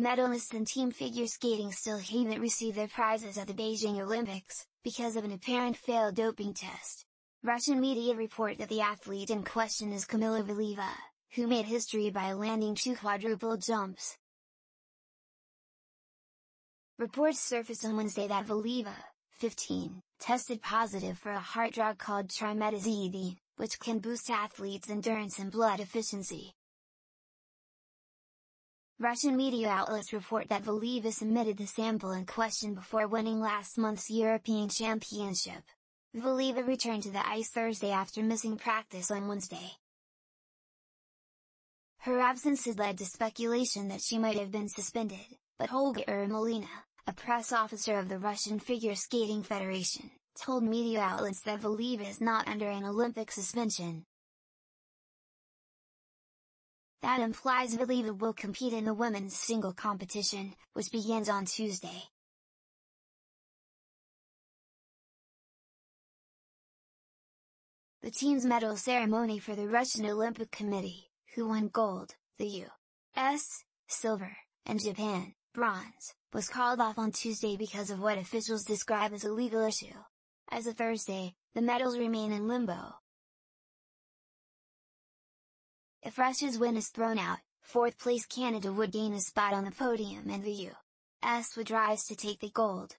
Medalists in team figure skating still haven't received their prizes at the Beijing Olympics, because of an apparent failed doping test. Russian media report that the athlete in question is Kamila Valieva, who made history by landing two quadruple jumps. Reports surfaced on Wednesday that Valieva, 15, tested positive for a heart drug called trimetazidine, which can boost athletes' endurance and blood efficiency. Russian media outlets report that Valieva submitted the sample in question before winning last month's European Championship. Valieva returned to the ice Thursday after missing practice on Wednesday. Her absence had led to speculation that she might have been suspended, but Olga Ermolina, a press officer of the Russian Figure Skating Federation, told media outlets that Valieva is not under an Olympic suspension. That implies Valieva will compete in the women's single competition, which begins on Tuesday. The team's medal ceremony for the Russian Olympic Committee, who won gold, the U.S., silver, and Japan, bronze, was called off on Tuesday because of what officials describe as a legal issue. As of Thursday, the medals remain in limbo, if Russia's win is thrown out, fourth place Canada would gain a spot on the podium and the U.S. would rise to take the gold.